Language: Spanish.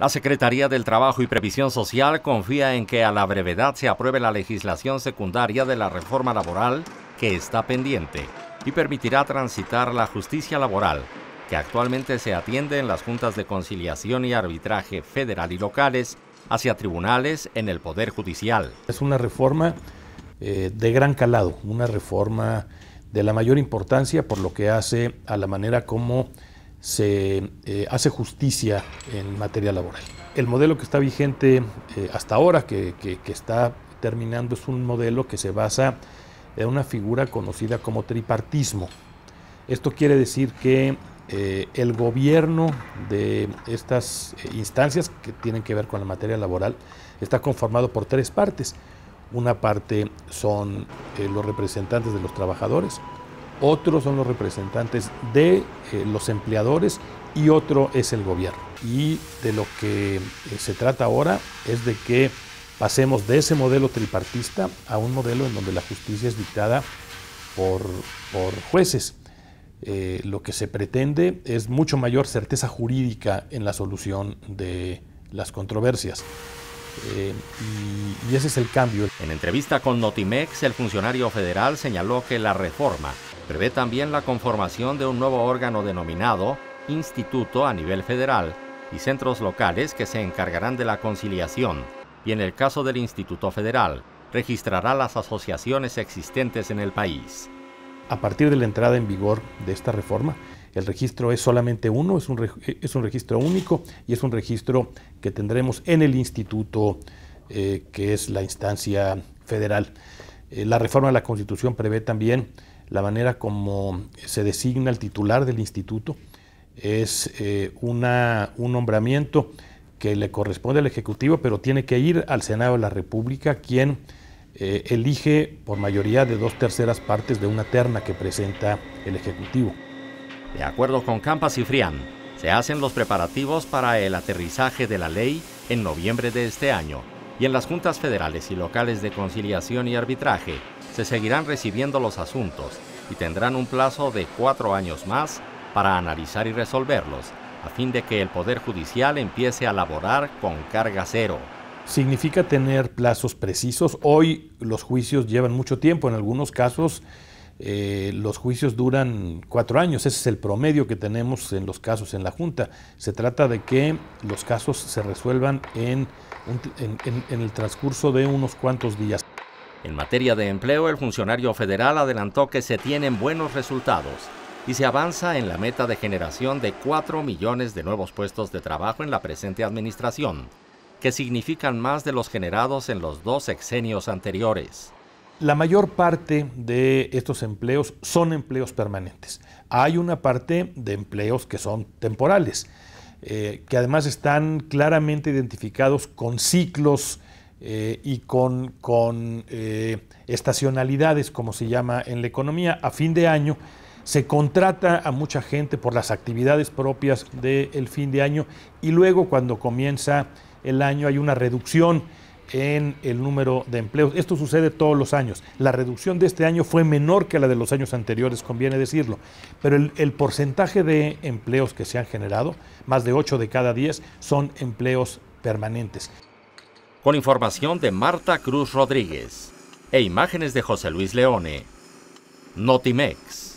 La Secretaría del Trabajo y Previsión Social confía en que a la brevedad se apruebe la legislación secundaria de la reforma laboral que está pendiente y permitirá transitar la justicia laboral, que actualmente se atiende en las juntas de conciliación y arbitraje federal y locales, hacia tribunales en el Poder Judicial. Es una reforma eh, de gran calado, una reforma de la mayor importancia por lo que hace a la manera como se eh, hace justicia en materia laboral. El modelo que está vigente eh, hasta ahora, que, está terminando, es un modelo que se basa en una figura conocida como tripartismo. Esto quiere decir que eh, el gobierno de estas instancias que tienen que ver con la materia laboral está conformado por tres partes. Una parte son los representantes de los trabajadores, otros son los representantes de eh, los empleadores y otro es el gobierno. Y de lo que eh, se trata ahora es de que pasemos de ese modelo tripartista a un modelo en donde la justicia es dictada por, jueces. Eh, lo que se pretende es mucho mayor certeza jurídica en la solución de las controversias. y, ese es el cambio. En entrevista con Notimex, el funcionario federal señaló que la reforma Prevé también la conformación de un nuevo órgano denominado Instituto a nivel federal y centros locales que se encargarán de la conciliación y en el caso del Instituto Federal registrará las asociaciones existentes en el país. A partir de la entrada en vigor de esta reforma, el registro es solamente uno, es un, es un registro único y es un registro que tendremos en el instituto eh, que es la instancia federal. Eh, la reforma de la Constitución prevé también la manera como se designa el titular del instituto es eh, una, un nombramiento que le corresponde al Ejecutivo, pero tiene que ir al Senado de la República, quien eh, elige por mayoría de dos terceras partes de una terna que presenta el Ejecutivo. De acuerdo con Campas y Frián, se hacen los preparativos para el aterrizaje de la ley en noviembre de este año y en las juntas federales y locales de conciliación y arbitraje se seguirán recibiendo los asuntos y tendrán un plazo de cuatro años más para analizar y resolverlos, a fin de que el Poder Judicial empiece a laborar con carga cero. Significa tener plazos precisos. Hoy los juicios llevan mucho tiempo, en algunos casos eh, los juicios duran cuatro años, ese es el promedio que tenemos en los casos en la Junta. Se trata de que los casos se resuelvan en el transcurso de unos cuantos días. En materia de empleo, el funcionario federal adelantó que se tienen buenos resultados y se avanza en la meta de generación de 4 millones de nuevos puestos de trabajo en la presente administración, que significan más de los generados en los dos sexenios anteriores. La mayor parte de estos empleos son empleos permanentes. Hay una parte de empleos que son temporales, eh, que además están claramente identificados con ciclos eh, y con, eh, estacionalidades, como se llama en la economía, a fin de año se contrata a mucha gente por las actividades propias del fin de año y luego cuando comienza el año hay una reducción en el número de empleos. Esto sucede todos los años. La reducción de este año fue menor que la de los años anteriores, conviene decirlo, pero el, el porcentaje de empleos que se han generado, más de 8 de cada 10, son empleos permanentes con información de Marta Cruz Rodríguez e imágenes de José Luis Leone. Notimex.